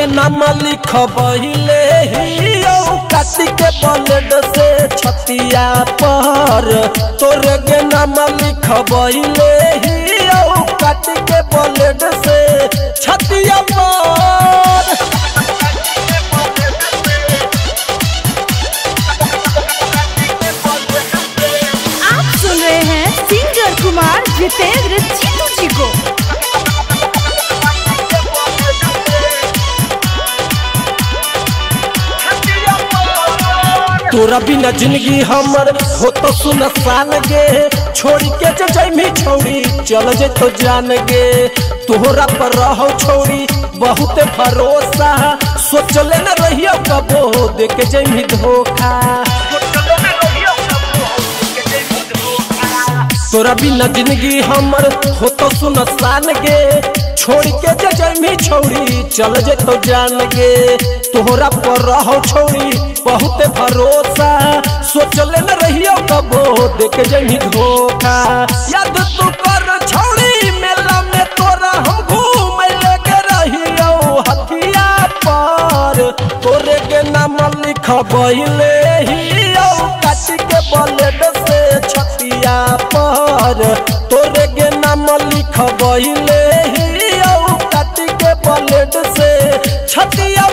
के नाम लिखबहिले ही काटी के बलेड से छतिया पर। तोरे के नाम लिखबहिले ही काटी के बलेड से छतिया पर। आप सुन रहे हैं सिंगर कुमार जितेंद्र जीतू जी को। तोरा बिना ज़िंदगी हमर हो तो सुन साल गे छोड़ के जे जैमी छौड़ी चल जे तो जान गे तोहरा पर रहो छौड़ी बहुत भरोसा। सोचले न रहियो कबो देख जैमी धोखा। तोरा बिना ज़िंदगी हमर हो तो सुन सान गे छोड़ के जैमी छौड़ी चल जे तो जान गे तोहरा पर रहो छौड़ी बहुत भरोसा। सोचले न रहियो कबो, देख जैमी धोखा। याद तू कर छौड़ी मेला में तोरा हम घूमे लगे रहियो हथिया पर। तोरे के नाम लिखबैले हियो काट के बलेड से छतिया पर। तोरे नाम लिखबैले काट के पलेट से छतिया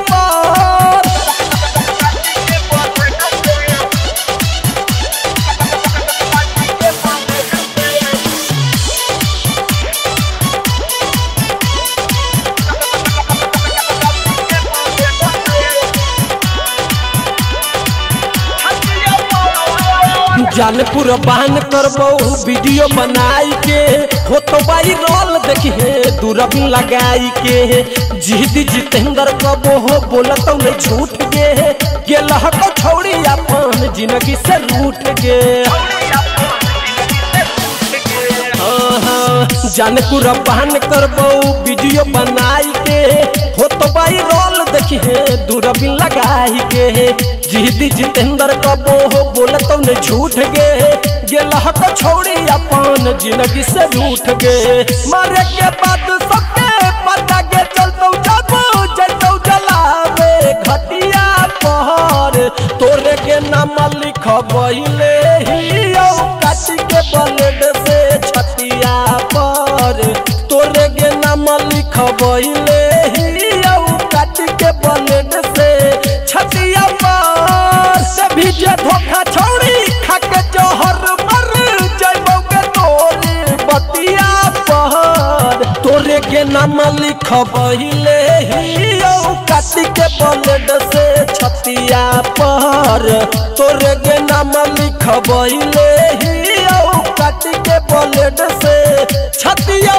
जानपुर बान करबो वीडियो बनाई के। हो तो बाई रोल देखिए दूरबीन लगाई के। जीत जितेंद्र कबो हो बोलत नहीं झूठ गे गेल को छोड़ी अपन, ज़िंदगी से रूठ गे जानपुर बहन करबो वीडियो बनाई के। हो तो बाई रोल देखिए दूरबीन लगाई के। जीदी जितेंद्र कबो हो बोलत ने झूठ गे। गेल को छोड़ी अपन ज़िंदगी से रूठ गे। मारे के बाद सबके पता गे चलतौ जाबो जलतौ जलावे घटिया पहर, तोरे के नाम लिखबैले हियो काटी के बलेड से छतिया पर, तोरे के नाम लिखबैले के नाम लिख लिखबले के ब्लेड से छतिया पर। तोरे के नाम लिख पहले लिखबले के ब्लेड से छतिया